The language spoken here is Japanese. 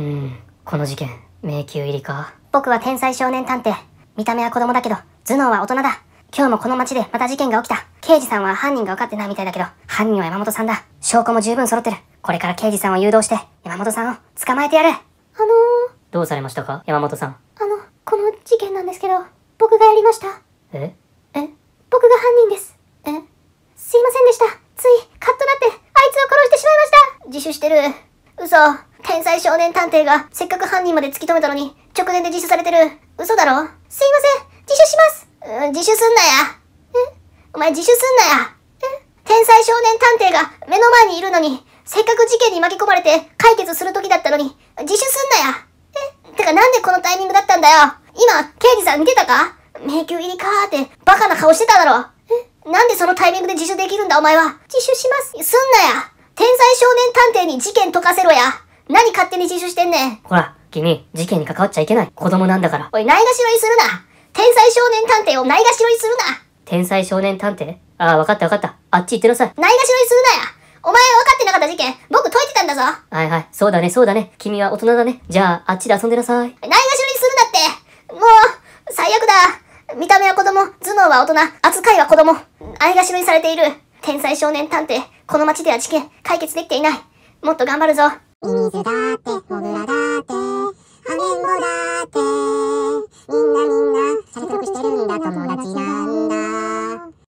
うん、この事件、迷宮入りか。僕は天才少年探偵。見た目は子供だけど、頭脳は大人だ。今日もこの街でまた事件が起きた。刑事さんは犯人が分かってないみたいだけど、犯人は山本さんだ。証拠も十分揃ってる。これから刑事さんを誘導して、山本さんを捕まえてやる。あのー、どうされましたか？山本さん。あの、この事件なんですけど、僕がやりました。え？え？僕が犯人です。え？すいませんでした。つい、カッとなって、あいつを殺してしまいました自首してる。嘘。天才少年探偵が、せっかく犯人まで突き止めたのに、直前で自首されてる。嘘だろ？すいません。自首します。うん、自首すんなや。え？お前自首すんなや。え？天才少年探偵が目の前にいるのに、せっかく事件に巻き込まれて解決する時だったのに、自首すんなや。え？てかなんでこのタイミングだったんだよ？今、刑事さん見てたか？迷宮入りかーって、バカな顔してただろ？え？なんでそのタイミングで自首できるんだお前は？自首します。すんなや天才少年探偵に事件解かせろや何勝手に自首してんねんほら、君、事件に関わっちゃいけない。子供なんだから。おい、ないがしろにするな天才少年探偵をないがしろにするな天才少年探偵？ああ、わかったわかった。あっち行ってなさい。ないがしろにするなやお前分かってなかった事件、僕解いてたんだぞないはいはい。そうだね、そうだね。君は大人だね。じゃあ、あっちで遊んでなさい。がしろにするなってもう、最悪だ見た目は子供、頭脳は大人、扱いは子供。ないがしろにされている。天才少年探偵、この街では事件、解決できていない。もっと頑張るぞ。ミミズだって、モグラだって、アメンボだって、